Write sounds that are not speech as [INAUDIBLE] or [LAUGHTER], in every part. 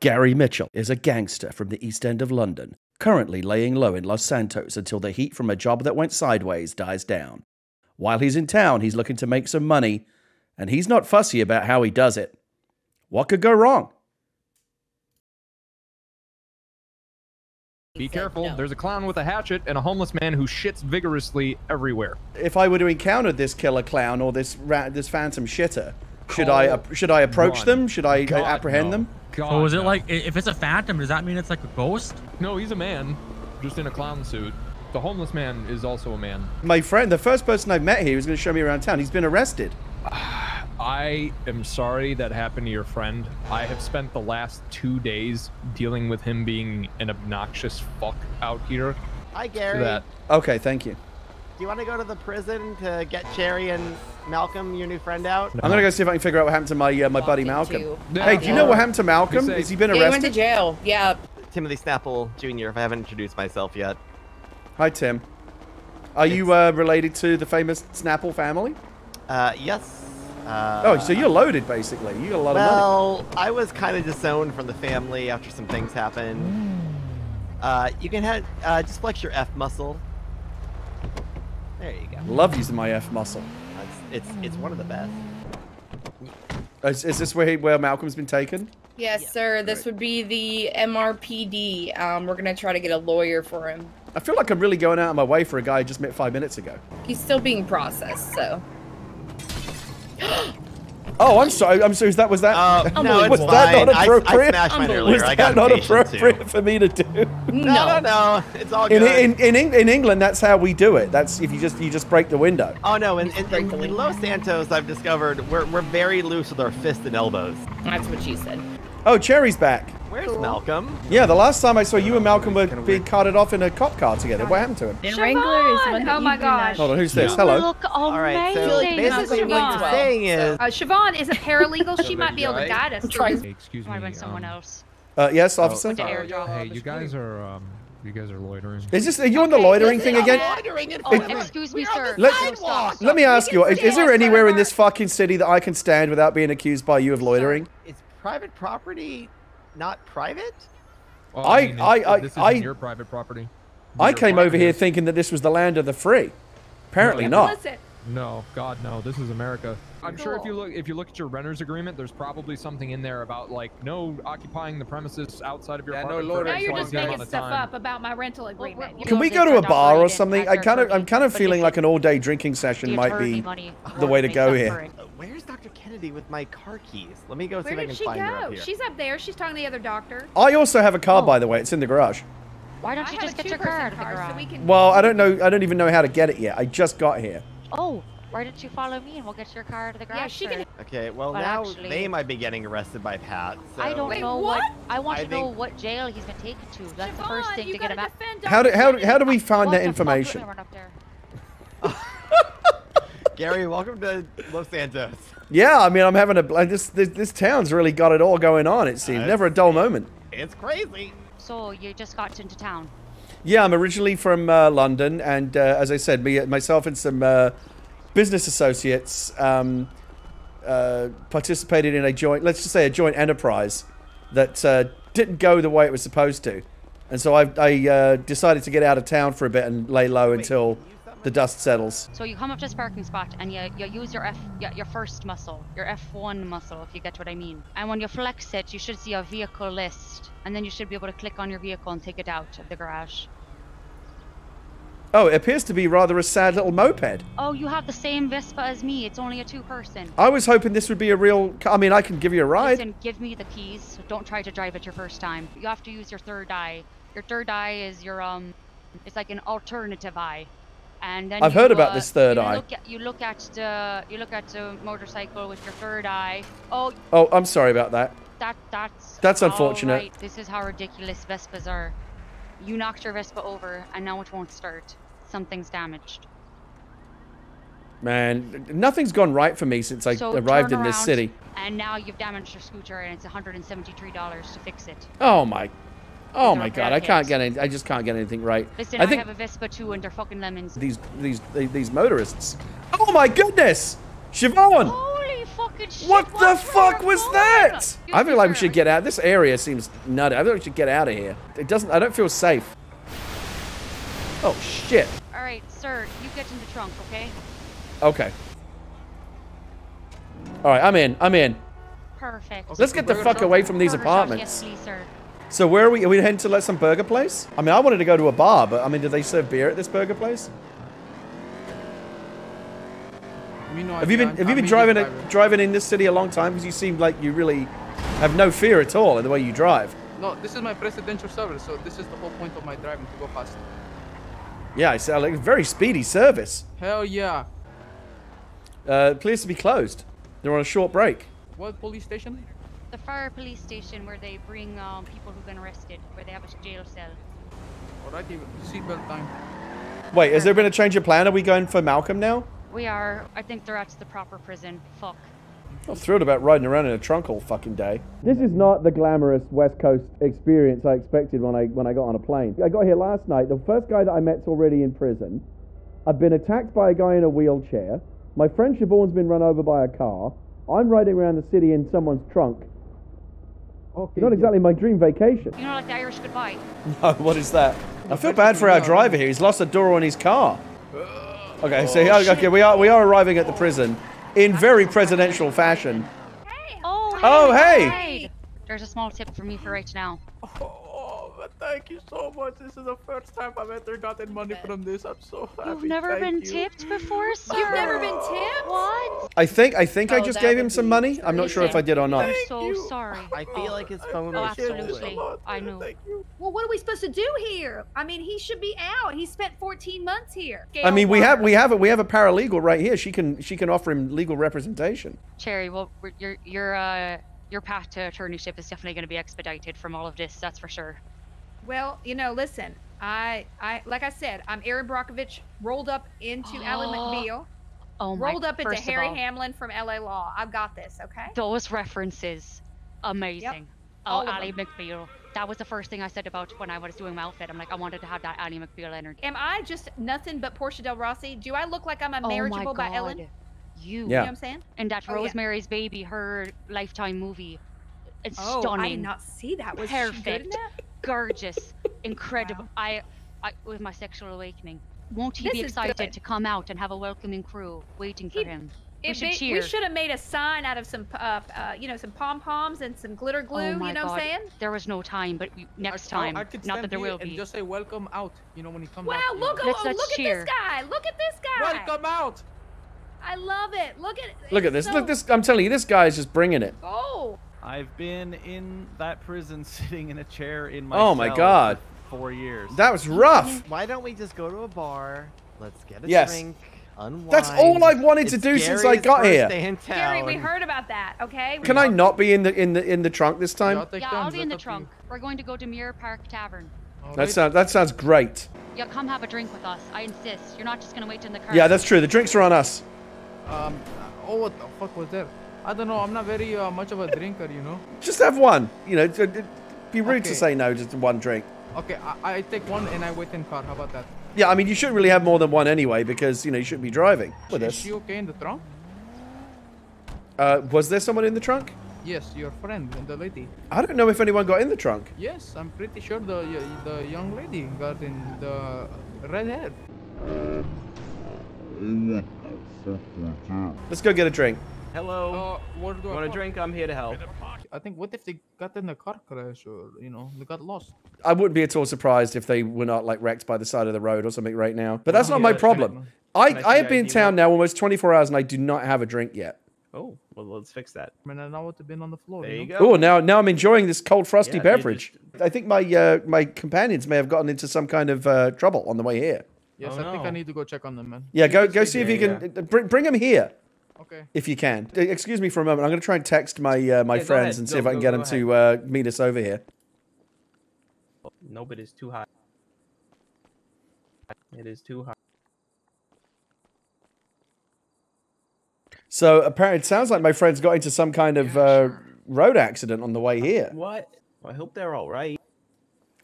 Gary Mitchell is a gangster from the East End of London, currently laying low in Los Santos until the heat from a job that went sideways dies down. While he's in town, he's looking to make some money, and he's not fussy about how he does it. What could go wrong? Be careful. There's a clown with a hatchet and a homeless man who shits vigorously everywhere. If I were to encounter this killer clown or this ra- this phantom shitter, should I should I approach run. them? Should I God, apprehend no. them? God, So is it no. like if it's a phantom, does that mean it's like a ghost? No, he's a man, just in a clown suit. The homeless man is also a man. My friend, the first person I've met here who's going to show me around town, he's been arrested. [SIGHS] I am sorry that happened to your friend. I have spent the last two days dealing with him being an obnoxious fuck out here. Hi, So Gary. that Okay, thank you. Do you want to go to the prison to get Cherry and Malcolm, your new friend, out? I'm gonna go see if I can figure out what happened to my uh, my buddy Malcolm. into- Hey, do you know what happened to Malcolm? Has he been Yeah, he went to jail. Yeah. Timothy Snapple Jr., if I haven't introduced myself yet. Hi, Tim. Are you uh, related to the famous Snapple family? Uh, yes. Uh, Oh, so you're loaded, basically. You got a lot of money. Well, I was kind of disowned from the family after some things happened. Uh, you can have, uh, just flex your F muscle. There you go. Love using my F muscle. It's, it's, it's one of the best. Is, is this where he, where Malcolm's been taken? Yes, sir. This would be the MRPD. Um, we're gonna try to get a lawyer for him. I feel like I'm really going out of my way for a guy I just met five minutes ago. He's still being processed, so. [GASPS] [GASPS] Oh, I'm sorry. I'm sorry. Is that was that? Uh, [LAUGHS] no, it's was fine. that not I- I appropriate? smashed mine Unbelievable. earlier. was I that got not appropriate too. for me to do? No, no, no. It's all good. in, in, Eng- in England, that's how we do it. That's if you just you just break the window. Oh no! In, in, in, in. Los Santos, I've discovered we're, we're very loose with our fists and elbows. That's what she said. Oh, Cherry's back. Where's Malcolm? Yeah, the last time I saw you and Malcolm were being carted off in a cop car together. What happened to him? The Wrangler is the one that Oh my you've been, uh, gosh. Hold on, who's this? You Hello. look All right, so amazing. basically what you're saying is Uh, Siobhan is a paralegal. [LAUGHS] She might be able to guide us. through trying- this. Hey, excuse Might me. have been someone um, else. Uh, yes, officer. Went to. Hey, you guys are um, you guys are loitering. Is this are you on the loitering thing again? Oh, excuse me, sir. Let- No. Let me ask you: Is, is there anywhere in this fucking city that I can stand without being accused by you of loitering? it's private property, not private. Well, I- mean, I- it- I- this I- isn't your private property. I came private over here is- thinking that this was the land of the free. Apparently No. not. Listen, No, God, no. This is America. I'm sure if you look if you look at your renter's agreement, there's probably something in there about like no occupying the premises outside of your Yeah, no apartment. for loitering. now you're just making stuff time. up about my rental agreement. we're- Can we go to a bar or something? I kind of, I'm kind of feeling like an all-day drinking session might be the way to go here. for it. Where's Dr. Kennedy with my car keys? Let me go see if I can she find her up go? here. She's up there. She's talking to the other doctor. I also have a car, Oh. by the way. It's in the garage. Why don't I you have just get your two-person car out of the car, so we can. Well, I don't know. I don't even know how to get it yet. I just got here. Oh, why don't you follow me and we'll get your car out of the garage? Yeah, she can. Okay, well But now actually- they might be getting arrested by Pat. So. I don't Wait, know what? what? I want I to know what jail he's been taken to. That's the first thing to get gotta him out. How do how, how do we find What that information? Run up there. Gary, welcome to Los Santos. Yeah, I mean, I'm having a like, this, this. This town's really got it all going on. It seems Uh, never a dull moment. It's crazy. So you just got into town. Yeah, I'm originally from uh, London, and uh, as I said, me, myself, and some uh, business associates um, uh, participated in a joint, let's just say, a joint enterprise that uh, didn't go the way it was supposed to, and so I, I uh, decided to get out of town for a bit and lay low until the dust settles. So you come up to this parking spot and you, you use your F your, first muscle, your F1 muscle, if you get what I mean. And when you flex it, you should see a vehicle list, and then you should be able to click on your vehicle and take it out of the garage. Oh, it appears to be rather a sad little moped. Oh, you have the same Vespa as me. It's only a two-person. I was hoping this would be a real. I mean, I can give you a ride. Listen, give me the keys. Don't try to drive it your first time. You have to use your third eye. Your third eye is your um, it's like an alternative eye. And then I've you, heard about uh, this third you eye. Look at, you look at the you look at the motorcycle with your third eye. Oh, Oh, I'm sorry about that. that that's That's unfortunate. right. This is how ridiculous Vespas are. You knocked your Vespa over, and now it won't start. Something's damaged. Man, nothing's gone right for me since I so arrived in this city. And now you've damaged your scooter, and it's $173 to fix it. Oh my, oh my god! I can't get any. I just can't get anything right. Listen, I I, have a Vespa too, and they're fucking lemons. these these these motorists. Oh my goodness, Siobhan! Holy fucking shit. What the fuck was going. that? Excuse I feel like we should get out. This area seems nutty. I think we should get out of here. It doesn't. I don't feel safe. Oh shit. All right, sir, you get in the trunk, okay? Okay. All right, I'm in. I'm in. Perfect. Let's get the fuck away from these apartments. Yes, please, sir. So where are we? Are we heading to let some burger place? I mean, I wanted to go to a bar, but I mean, do they serve beer at this burger place? No Have you been Have you been driving a, driving in this city a long time? Because you seem like you really have no fear at all in the way you drive. No, this is my presidential service, so this is the whole point of my driving to go fast. Yeah, I sound like a very speedy service. Hell yeah. Uh, appears to be closed. They're on a short break. What police station? The fire police station where they bring um, people who've been arrested, where they have a jail cell. Alrighty, seatbelt time. Wait, has there been a change of plan? Are we going for Malcolm now? We are. I think they're at the proper prison. Fuck. I'm thrilled about riding around in a trunk all fucking day. This is not the glamorous West Coast experience I expected when I when I got on a plane. I got here last night. The first guy that I met's already in prison. I've been attacked by a guy in a wheelchair. My friend Siobhan's been run over by a car. I'm riding around the city in someone's trunk. Okay. Not exactly my dream vacation. You know, like the Irish goodbye. [LAUGHS] No, what is that? I feel bad for our driver here. He's lost a door on his car. Okay, so oh, yeah, okay, we are we are arriving at the prison in very presidential fashion. Oh, Oh, hey! Oh, right. There's a small tip for me for right now. Oh, but thank you so much. This is the first time I've ever gotten money from this. I'm so happy. You've never Thank been you. tipped before, sir. You've never been tipped? What? I think I think I Oh, just gave him some be money. I'm not sure if I did or not. I'm so you. sorry. I feel like his phone Oh, was absolutely. I know. Thank you. Well, what are we supposed to do here? I mean, he should be out. He spent 14 months here. I mean, we Gail have we have a we have a paralegal right here. She can she can offer him legal representation. Cherry, well, we're- your your uh your path to attorneyship is definitely going to be expedited from all of this. That's for sure. Well, you know, listen. I, I, like I said, I'm Erin Brockovich, rolled up into Alan Oh, McBeal, Oh my. rolled up into Harry all, Hamlin from LA Law. I've got this, okay? Those references, amazing. Oh, All of Ally. McBeal. That was the first thing I said about when I was doing my outfit. I'm like, I wanted to have that Ally McBeal energy. Am I just nothing but Portia Del Rossi? Do I look like I'm a oh marriageable god. by Ellen? You. Yeah. You know what I'm saying? And that Oh, yeah. Rosemary's Baby, her lifetime movie. It's Oh, I did not see that. Was she good in Perfect. that? Gorgeous, [LAUGHS] incredible. Wow. I, I, with my sexual awakening, won't he This be excited to come out and have a welcoming crew waiting for He- him? We should ma- cheer. we should have made a sign out of some, uh, uh, you know, some pom poms and some glitter glue. oh you know god, what I'm saying? there was no time, but we- next I- I- time. I could Not that there here will and be. just say welcome out. You know when he comes Wow, out. look, oh, Let's- oh, let's look cheer. at this guy. Look at this guy. Welcome out. I love it. Look at Look at this. so- Look this. I'm telling you, this guy is just bringing it. Oh, I've been in that prison [LAUGHS] sitting in a chair in my Oh my cell God. for four years. That was rough. [LAUGHS] Why don't we just go to a bar? Let's get a Yes. drink. Unwind. That's all I've wanted to It's do since I got here. Gary, we heard about that. Okay. Can I not be in the in the in the trunk this time? yeah, I'll be in the that's you. trunk. We're going to go to Mirror Park Tavern. That Alright. sounds that sounds great. Yeah, come have a drink with us. I insist. You're not just gonna wait in the car. Yeah, that's true. The drinks are on us. Um. Oh, what the fuck was that? I don't know. I'm not very uh, much of a drinker, you know. Just have one. You know, it'd it'd be rude to say no just one drink. Okay, I, I take one and I wait in car. How about that? Yeah, I mean, you shouldn't really have more than one anyway because you know you shouldn't be driving with Is us. she okay in the trunk? Uh, was there someone in the trunk? Yes, your friend, the lady. I don't know if anyone got in the trunk. Yes, I'm pretty sure the the young lady got in the red hair. Let's go get a drink. Hello. Uh, where do I Want a drink? I'm here to help. I think what if they got in a car crash or you know they got lost? I wouldn't be at all surprised if they were not like wrecked by the side of the road or something right now. But that's Oh, not my problem. I, I I have been in town now? now almost 24 hours and I do not have a drink yet. Oh, well, let's fix that. I mean, I know what to been on the floor. There you know? go. Oh, now now I'm enjoying this cold frosty Yeah, you beverage. I think my uh, my companions may have gotten into some kind of uh, trouble on the way here. Yes, Oh, I think I need to go check on them, man. Yeah, go go stay see if there. you can uh, bring bring them here Okay. if you can. Uh, Excuse me for a moment. I'm going to try and text my uh, my Yeah, friends and see Go- if I can go- get go them to uh, meet us over here. Nope, it is too high. It is too high. So apparently, it sounds like my friends got into some kind of uh, road accident on the way here. What? I hope they're all right.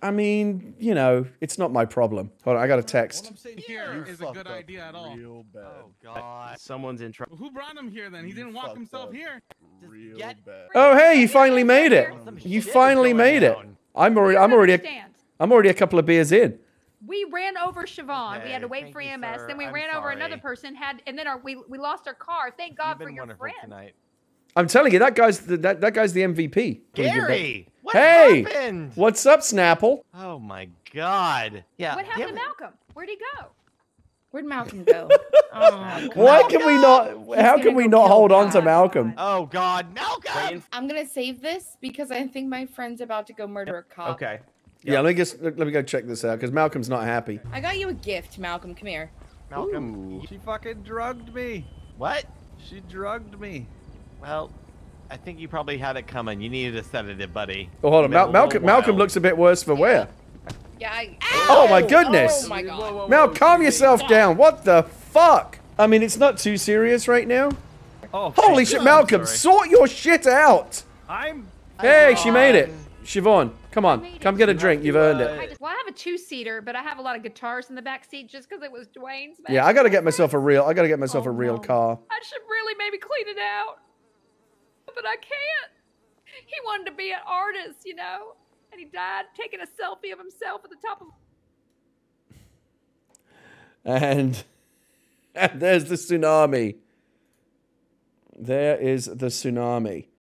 I mean, you know, it's not my problem. Hold on, I got a text. here is a good idea at all. Real bad. Oh God. Someone's in trouble. Who brought him here then? He didn't walk himself here. Real bad. Oh, hey, you finally made it. You finally made it. I'm already, I'm already, a, understand. I'm already a couple of beers in. We ran over Siobhan. we had to wait for EMS. sir. Then we I'm ran over another person. Had and then our, we we lost our car. Thank God You've for been your friend. tonight. I'm telling you, that guy's the, that that guy's the MVP. Can we give that- Gary, what Hey! happened? What's up, Snapple? Oh my God. Yeah. What happened damn to. Malcolm? Where'd he go? Where'd Malcolm go? [LAUGHS] oh, Why can we not? How can we not kill hold on to Malcolm? Oh God, Malcolm. I'm gonna save this because I think my friend's about to go murder a cop. Okay. Yeah, let me just let me go check this out because Malcolm's not happy. I got you a gift, Malcolm. Come here. Malcolm. She fucking drugged me. What? She drugged me. Well, I think you probably had it coming. You needed a sedative, buddy. Oh, hold on, Mal- Malcolm. Malcolm looks a bit worse for wear. Yeah. I, Oh my goodness. Oh my oh God. Mal, calm yourself down. What the fuck? I mean, it's not too serious right now. Oh, Holy shit. shit, Malcolm, sort your shit out. I'm. Hey, she made it. Siobhan, come on, come get a drink. You've earned I it. just, well, I have a two-seater, but I have a lot of guitars in the back seat just because it was Dwayne's. back Yeah, I gotta get myself a real. I gotta get myself Oh, a real no. car. I should really maybe clean it out, but I can't. He wanted to be an artist, you know, and he died taking a selfie of himself at the top of. And, [LAUGHS] and there's the tsunami. There is the tsunami.